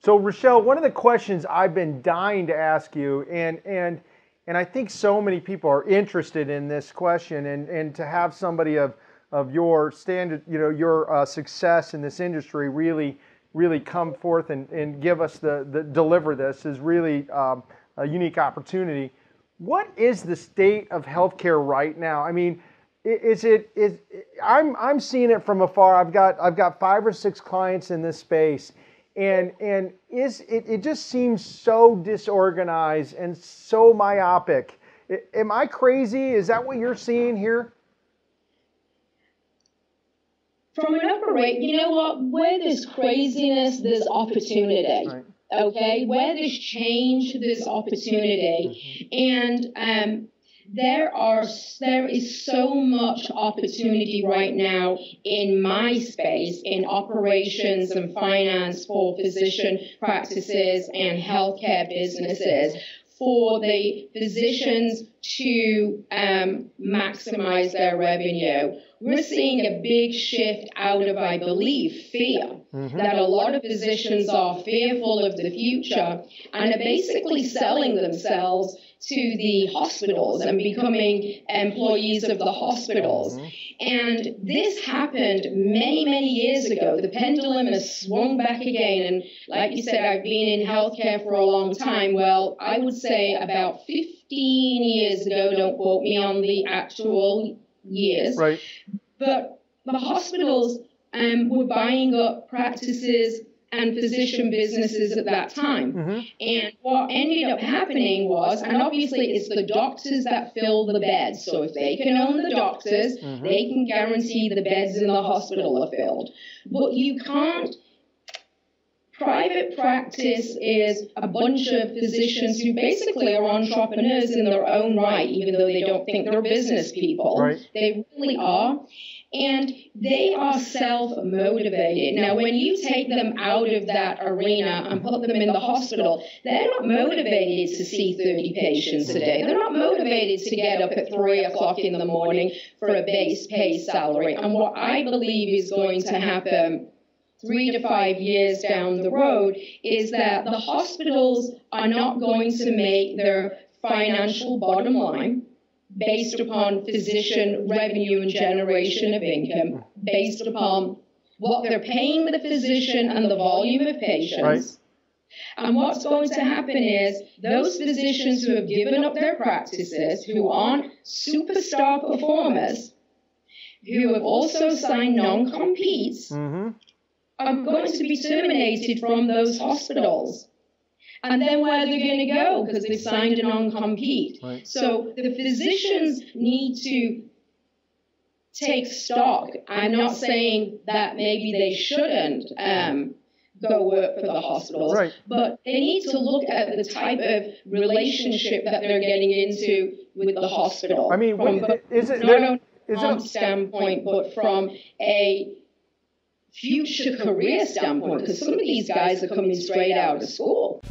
So Rochelle, one of the questions I've been dying to ask you, and and and I think so many people are interested in this question, and and to have somebody of of your standard, you know, your uh, success in this industry really really come forth and, and give us the, the deliver this is really um, a unique opportunity. What is the state of healthcare right now? I mean, is it is I'm I'm seeing it from afar. I've got I've got five or six clients in this space and and is it, it just seems so disorganized and so myopic am i crazy is that what you're seeing here from an operate you know what where there's craziness there's opportunity right. Okay where there's change there's opportunity mm-hmm. and um there are there is so much opportunity right now in my space in operations and finance for physician practices and healthcare businesses for the physicians to um, maximize their revenue. We're seeing a big shift out of, I believe, fear. Mm-hmm. That a lot of physicians are fearful of the future and are basically selling themselves to the hospitals and becoming employees of the hospitals. Mm-hmm. And this happened many, many years ago. The pendulum has swung back again. And like you said, I've been in healthcare for a long time. Well, I would say about 15 years ago, don't quote me on the actual years. Right. But the hospitals um, were buying up practices and physician businesses at that time. Mm-hmm. And what ended up happening was, and obviously it's the doctors that fill the beds. So if they can own the doctors, mm-hmm. they can guarantee the beds in the hospital are filled. But you can't. Private practice is a bunch of physicians who basically are entrepreneurs in their own right, even though they don't think they're business people. Right. They really are and they are self motivated. Now, when you take them out of that arena and put them in the hospital, they're not motivated to see 30 patients a day. They're not motivated to get up at 3 o'clock in the morning for a base pay salary. And what I believe is going to happen three to five years down the road is that the hospitals are not going to make their financial bottom line based upon physician revenue and generation of income, based upon what they're paying the physician and the volume of patients. Right. And what's going to happen is those physicians who have given up their practices, who aren't superstar performers, who have also signed non competes, mm-hmm. Are going to be terminated from those hospitals and then where are they're going to go because they've signed a non-compete. Right. So the physicians need to take stock. I'm not saying that maybe they shouldn't um, go work for the hospitals, right. but they need to look at the type of relationship that they're getting into with the hospital. I mean, from what, is it not only from standpoint, but from a future career standpoint, because some of these guys are coming straight out of school.